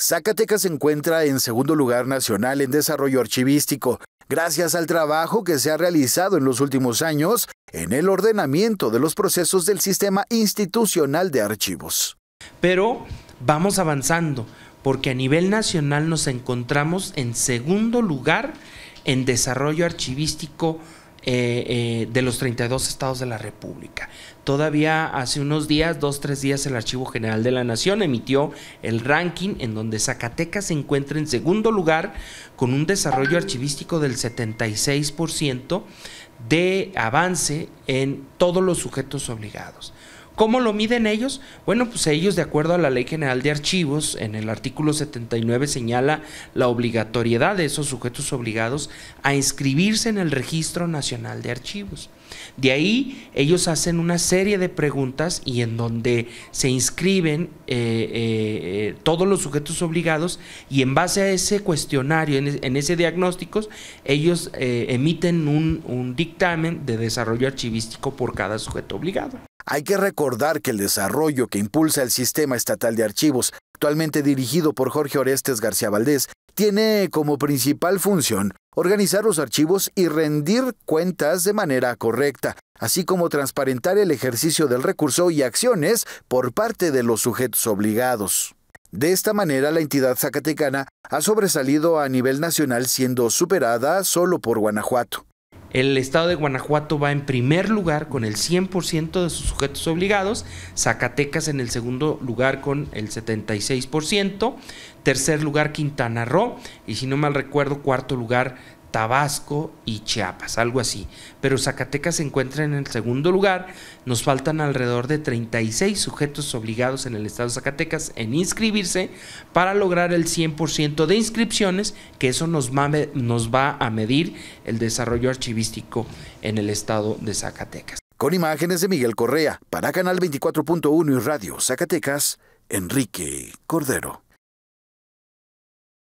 Zacatecas se encuentra en segundo lugar nacional en desarrollo archivístico, gracias al trabajo que se ha realizado en los últimos años en el ordenamiento de los procesos del sistema institucional de archivos. Pero vamos avanzando, porque a nivel nacional nos encontramos en segundo lugar en desarrollo archivístico eh, eh, de los 32 estados de la República. Todavía hace unos días, dos, tres días, el Archivo General de la Nación emitió el ranking en donde Zacatecas se encuentra en segundo lugar con un desarrollo archivístico del 76% de avance en todos los sujetos obligados. ¿Cómo lo miden ellos? Bueno, pues ellos, de acuerdo a la Ley General de Archivos, en el artículo 79 señala la obligatoriedad de esos sujetos obligados a inscribirse en el Registro Nacional de Archivos. De ahí ellos hacen una serie de preguntas y en donde se inscriben eh, eh, eh, todos los sujetos obligados y en base a ese cuestionario, en, ese diagnóstico, ellos emiten un dictamen de desarrollo archivístico por cada sujeto obligado. Hay que recordar que el desarrollo que impulsa el Sistema Estatal de Archivos, actualmente dirigido por Jorge Orestes García Valdés, tiene como principal función organizar los archivos y rendir cuentas de manera correcta, así como transparentar el ejercicio del recurso y acciones por parte de los sujetos obligados. De esta manera, la entidad zacatecana ha sobresalido a nivel nacional siendo superada solo por Guanajuato. El estado de Guanajuato va en primer lugar con el 100% de sus sujetos obligados, Zacatecas en el segundo lugar con el 76%, tercer lugar Quintana Roo y si no mal recuerdo cuarto lugar Tabasco y Chiapas, algo así. Pero Zacatecas se encuentra en el segundo lugar. Nos faltan alrededor de 36 sujetos obligados en el estado de Zacatecas en inscribirse para lograr el 100% de inscripciones, que eso nos nos va a medir el desarrollo archivístico en el estado de Zacatecas. Con imágenes de Miguel Correa, para Canal 24.1 y Radio Zacatecas, Enrique Cordero.